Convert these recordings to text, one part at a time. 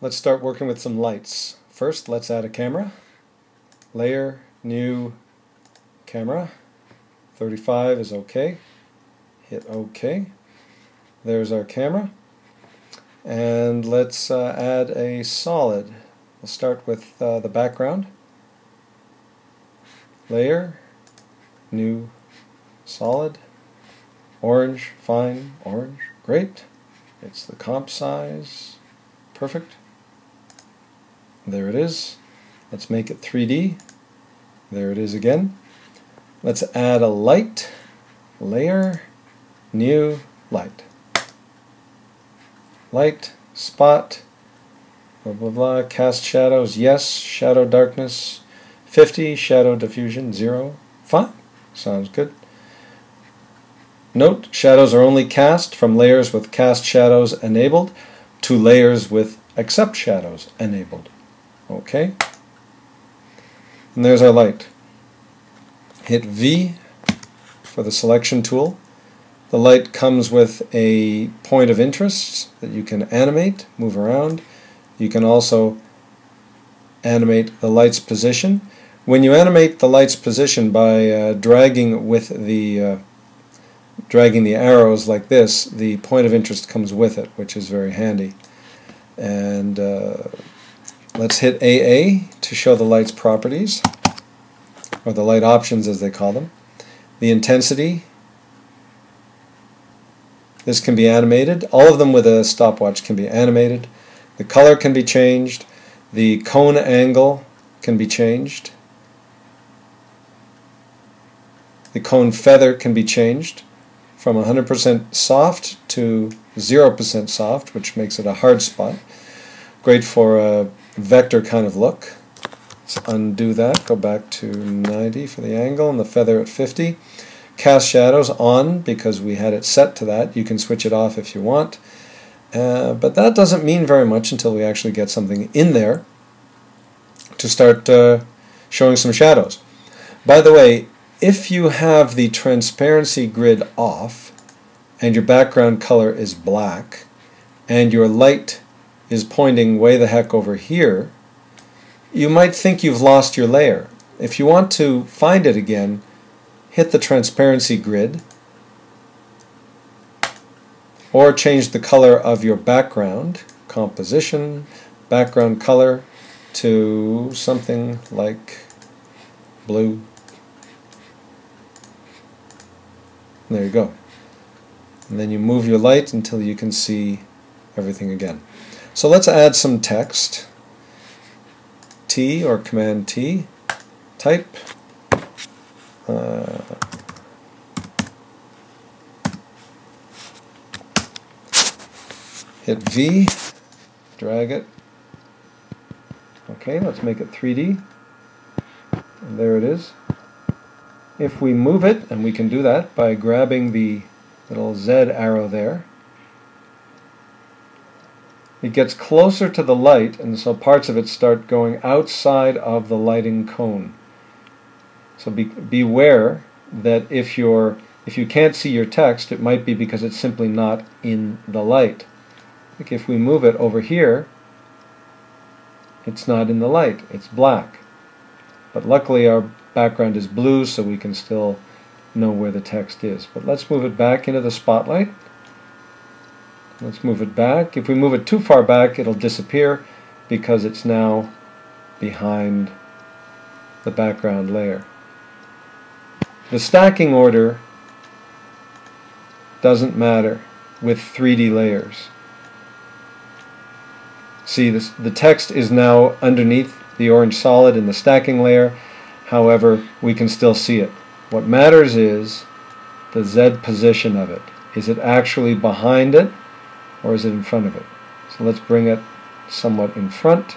let's start working with some lights. First, let's add a camera. Layer, new, camera. 35 is okay. Hit OK. There's our camera. And let's uh, add a solid. We'll start with uh, the background. Layer, new, solid, orange, fine, orange, great. It's the comp size, perfect. There it is. Let's make it 3D. There it is again. Let's add a light, layer, new, light. Light, spot, blah blah blah, cast shadows, yes, shadow darkness, 50, shadow diffusion, 0, fine, sounds good. Note, shadows are only cast from layers with cast shadows enabled to layers with accept shadows enabled. Okay? And there's our light. Hit V for the selection tool. The light comes with a point of interest that you can animate, move around. You can also animate the light's position. When you animate the light's position by uh, dragging with the uh, dragging the arrows like this, the point of interest comes with it, which is very handy. And uh, let's hit AA to show the light's properties, or the light options as they call them. The intensity, this can be animated. All of them with a stopwatch can be animated. The color can be changed. The cone angle can be changed. The cone feather can be changed from 100% soft to 0% soft, which makes it a hard spot. Great for a vector kind of look. Let's undo that, go back to 90 for the angle and the feather at 50. Cast shadows on because we had it set to that. You can switch it off if you want. Uh, but that doesn't mean very much until we actually get something in there to start uh, showing some shadows. By the way, if you have the transparency grid off and your background color is black and your light is pointing way the heck over here, you might think you've lost your layer. If you want to find it again, hit the transparency grid or change the color of your background, composition, background color to something like blue There you go. And then you move your light until you can see everything again. So let's add some text. T or Command T, type. Uh, hit V, drag it. Okay, let's make it 3D. And there it is. If we move it, and we can do that by grabbing the little Z arrow there, it gets closer to the light, and so parts of it start going outside of the lighting cone. So be, beware that if you're if you can't see your text, it might be because it's simply not in the light. Like if we move it over here, it's not in the light, it's black. But luckily our background is blue so we can still know where the text is. But let's move it back into the spotlight. Let's move it back. If we move it too far back, it'll disappear because it's now behind the background layer. The stacking order doesn't matter with 3D layers. See, this, the text is now underneath the orange solid in the stacking layer, However, we can still see it. What matters is the Z position of it. Is it actually behind it or is it in front of it? So let's bring it somewhat in front.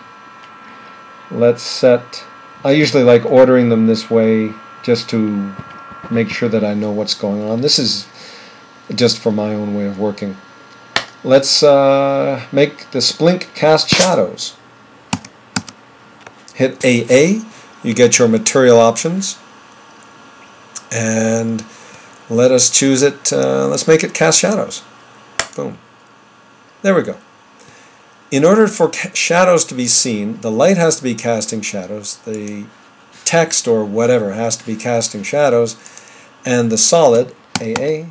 Let's set, I usually like ordering them this way just to make sure that I know what's going on. This is just for my own way of working. Let's uh, make the Splink cast shadows. Hit AA you get your material options and let us choose it uh, let's make it cast shadows boom there we go in order for shadows to be seen, the light has to be casting shadows, the text or whatever has to be casting shadows, and the solid, AA,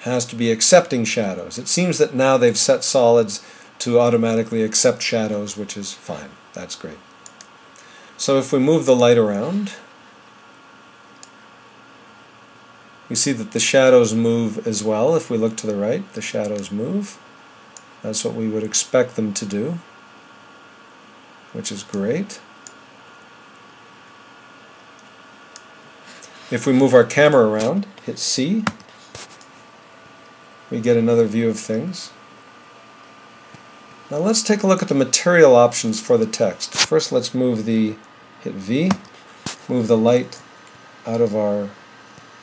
has to be accepting shadows. It seems that now they've set solids to automatically accept shadows, which is fine. That's great. So if we move the light around, we see that the shadows move as well. If we look to the right, the shadows move. That's what we would expect them to do, which is great. If we move our camera around, hit C, we get another view of things. Now let's take a look at the material options for the text. First let's move the, hit V, move the light out of our,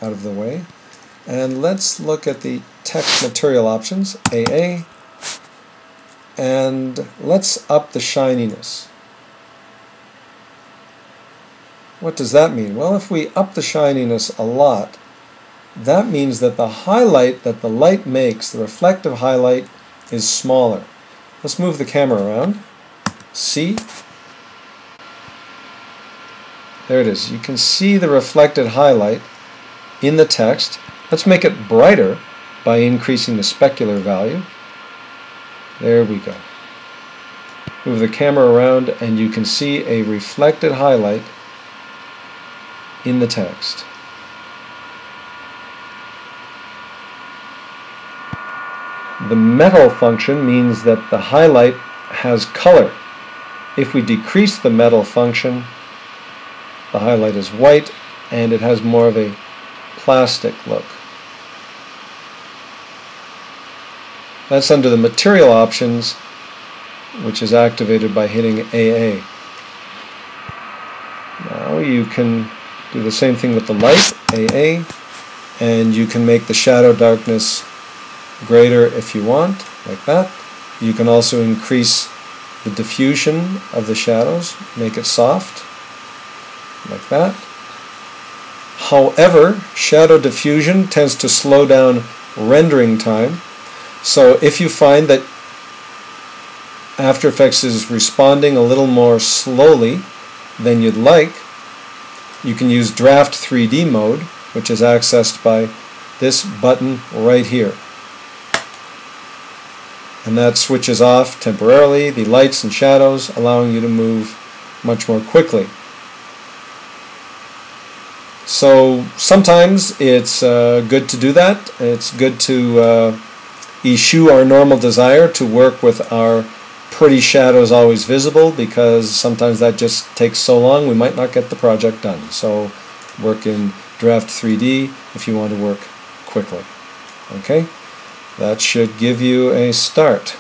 out of the way. And let's look at the text material options, AA, and let's up the shininess. What does that mean? Well, if we up the shininess a lot, that means that the highlight that the light makes, the reflective highlight, is smaller. Let's move the camera around. See? There it is. You can see the reflected highlight in the text. Let's make it brighter by increasing the specular value. There we go. Move the camera around and you can see a reflected highlight in the text. The metal function means that the highlight has color. If we decrease the metal function, the highlight is white and it has more of a plastic look. That's under the material options, which is activated by hitting AA. Now you can do the same thing with the light, AA, and you can make the shadow darkness greater if you want, like that. You can also increase the diffusion of the shadows, make it soft, like that. However, shadow diffusion tends to slow down rendering time. So if you find that After Effects is responding a little more slowly than you'd like, you can use Draft 3D mode, which is accessed by this button right here. And that switches off temporarily the lights and shadows, allowing you to move much more quickly. So sometimes it's uh, good to do that. It's good to uh, eschew our normal desire to work with our pretty shadows always visible because sometimes that just takes so long we might not get the project done. So work in Draft 3D if you want to work quickly. Okay? That should give you a start.